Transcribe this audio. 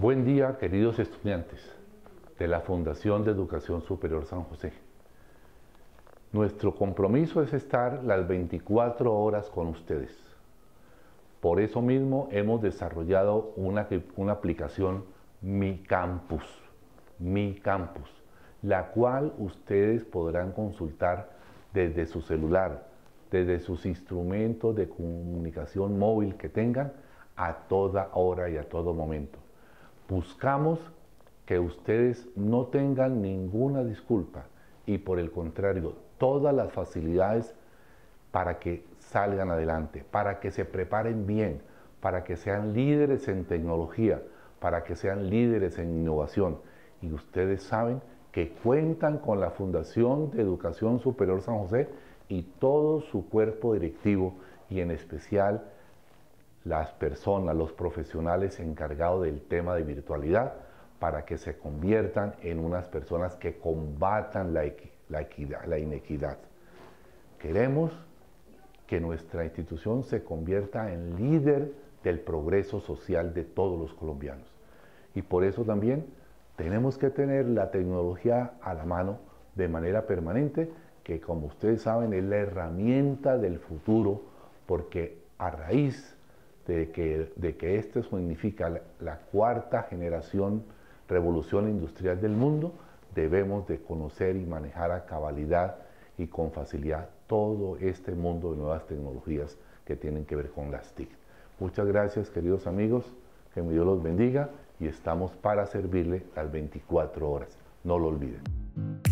Buen día, queridos estudiantes de la Fundación de Educación Superior San José. Nuestro compromiso es estar las 24 horas con ustedes. Por eso mismo hemos desarrollado una, una aplicación Mi Campus, Mi Campus, la cual ustedes podrán consultar desde su celular, desde sus instrumentos de comunicación móvil que tengan a toda hora y a todo momento. Buscamos que ustedes no tengan ninguna disculpa y por el contrario, todas las facilidades para que salgan adelante, para que se preparen bien, para que sean líderes en tecnología, para que sean líderes en innovación. Y ustedes saben que cuentan con la Fundación de Educación Superior San José y todo su cuerpo directivo y en especial las personas, los profesionales encargados del tema de virtualidad para que se conviertan en unas personas que combatan la, equidad, la inequidad. Queremos que nuestra institución se convierta en líder del progreso social de todos los colombianos. Y por eso también tenemos que tener la tecnología a la mano de manera permanente, que como ustedes saben es la herramienta del futuro, porque a raíz de que, de que esto significa la, cuarta generación revolución industrial del mundo, debemos de conocer y manejar a cabalidad y con facilidad todo este mundo de nuevas tecnologías que tienen que ver con las TIC. Muchas gracias queridos amigos, que mi Dios los bendiga y estamos para servirle las 24 horas. No lo olviden.